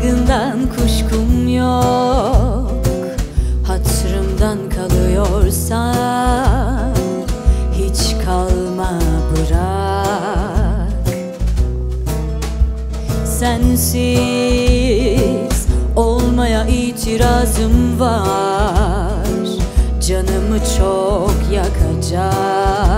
Saygından kuşkum yok. Hatırımdan kalıyorsa Hiç kalma bırak. Sensiz olmaya itirazım var. Canımı çok yakacak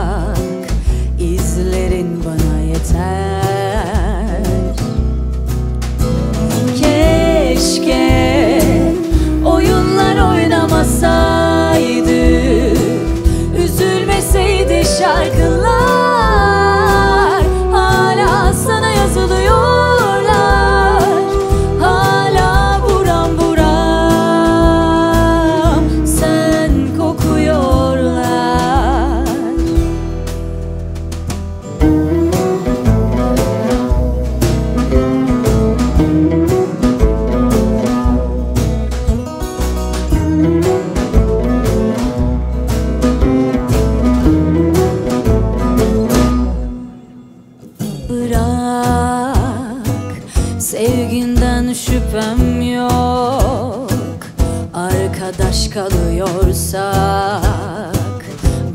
sevginden şüphem yok. Arkadaş kalıyorsak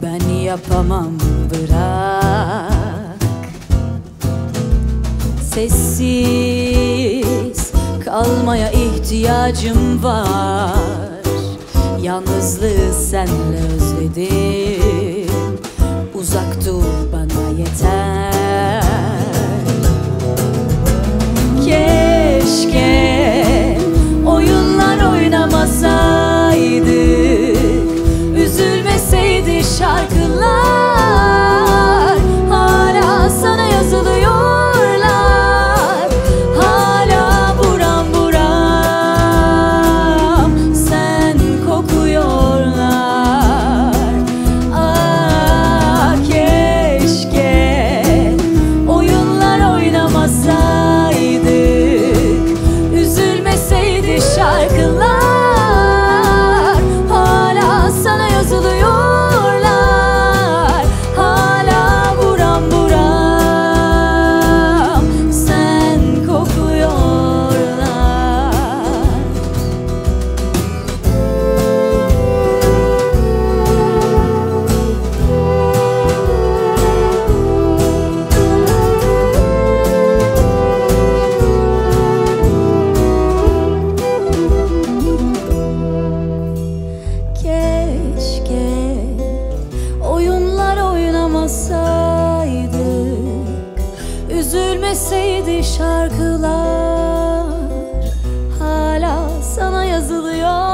ben yapamam bırak. Sessiz kalmaya ihtiyacım var. Yalnızlığı senle özledim. Uzak dur oynamasaydık Üzülmeseydi şarkılar. Hala sana yazılıyorlar